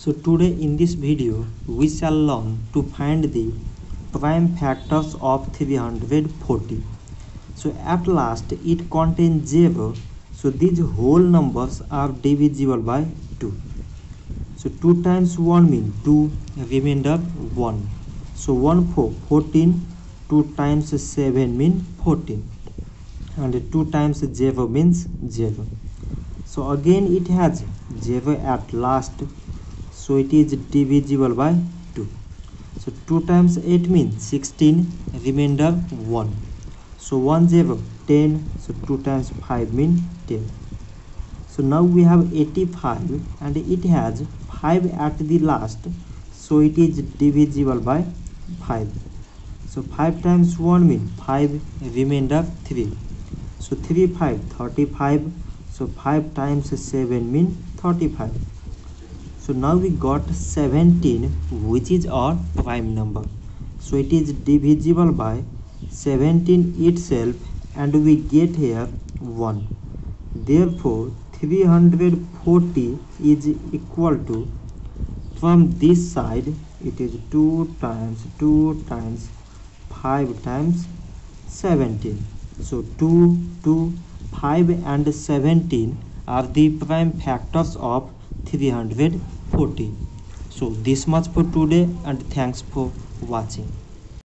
So today in this video we shall learn to find the prime factors of 340. So at last it contains 0 so these whole numbers are divisible by 2. So 2 times 1 means 2 remainder 1. So 1 4 14 2 times 7 means 14 and 2 times 0 means 0. So again it has 0 at last so it is divisible by 2 so 2 times 8 means 16 remainder 1 so 1 0 10 so 2 times 5 means 10 so now we have 85 and it has 5 at the last. So it is divisible by 5 so 5 times 1 means 5 remainder 3 so 3 5 35 so 5 times 7 means 35 so now we got 17 which is our prime number. So it is divisible by 17 itself and we get here 1 therefore 340 is equal to from this side it is 2 times 2 times 5 times 17 so 2 2 5 and 17 are the prime factors of 340 so this much for today and thanks for watching